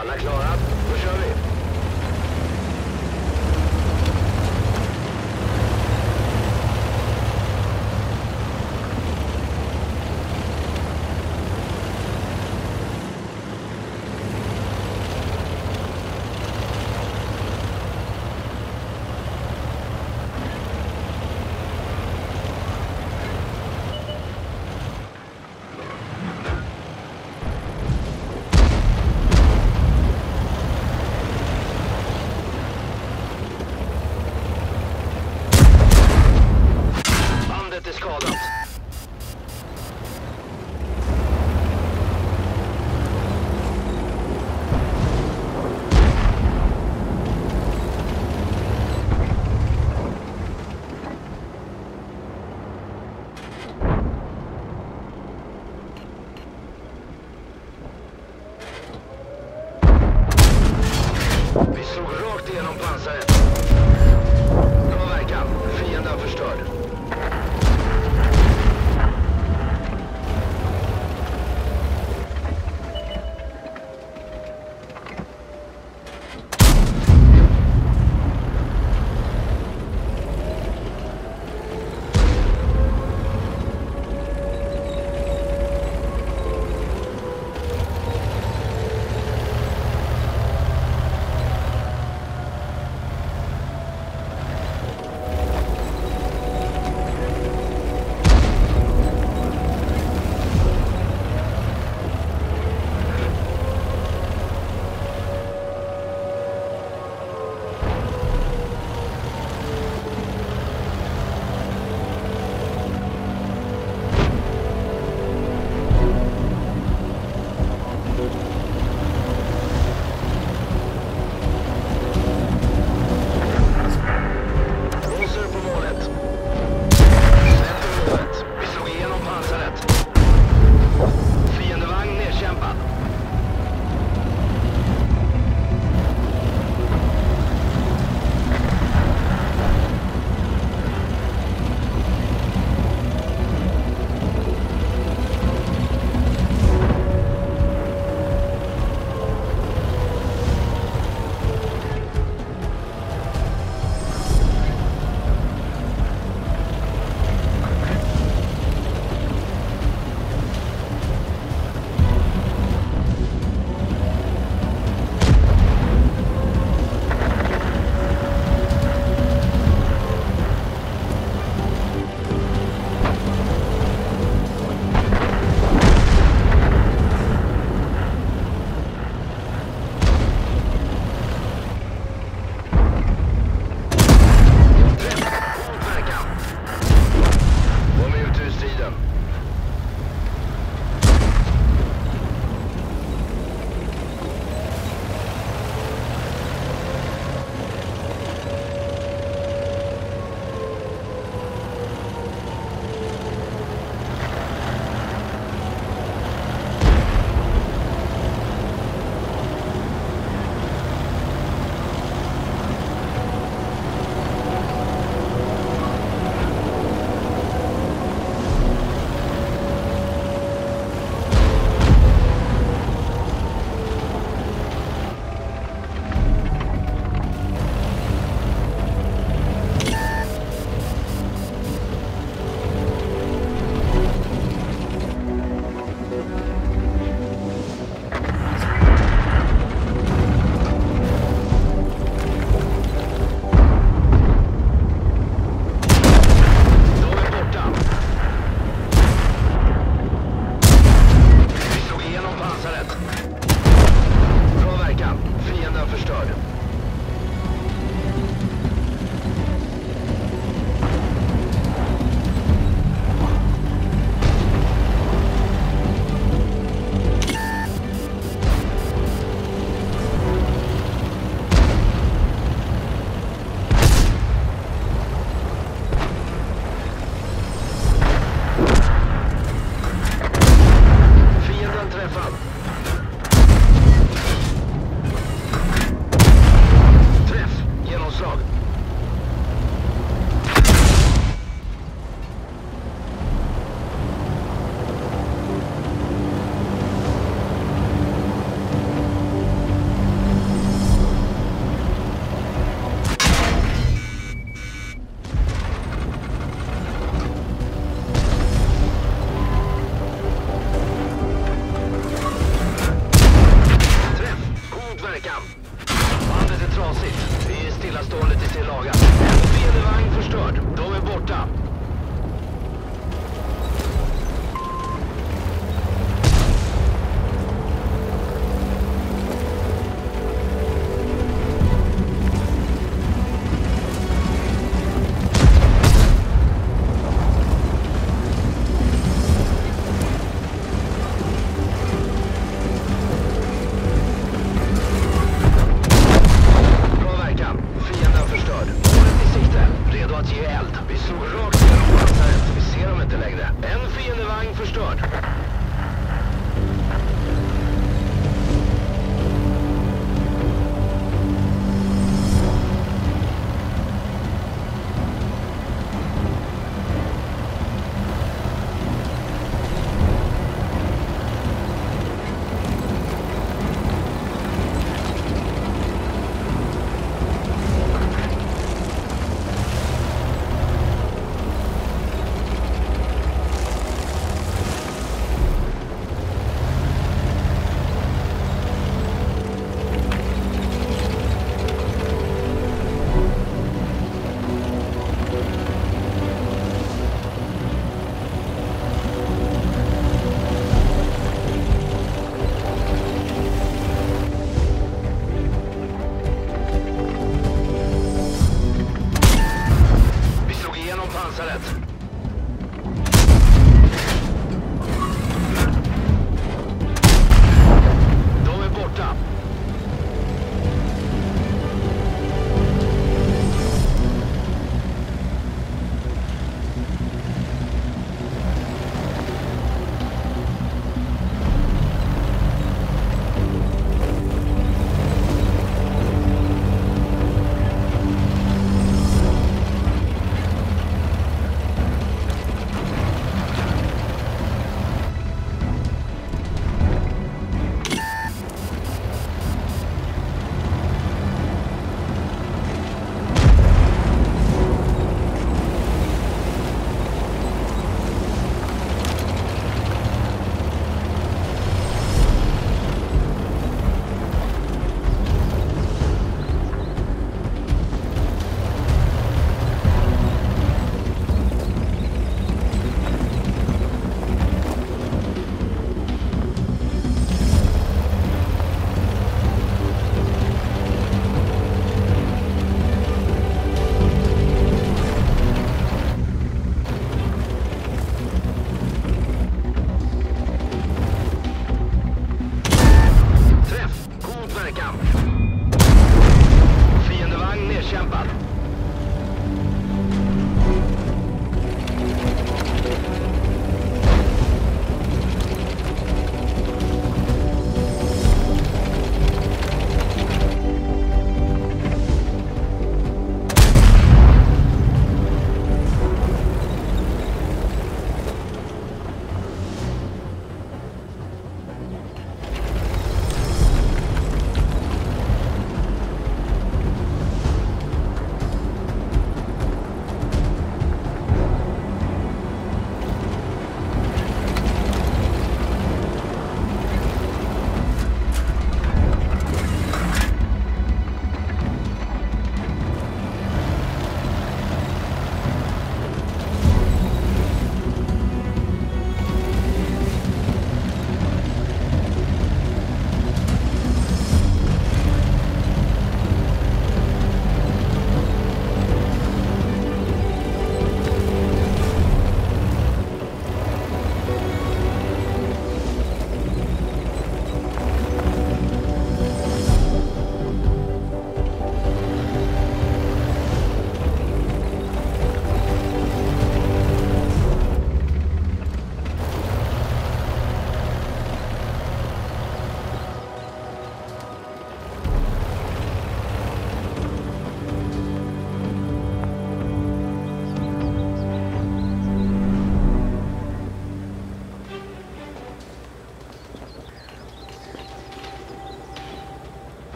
Alla klara? Då kör start.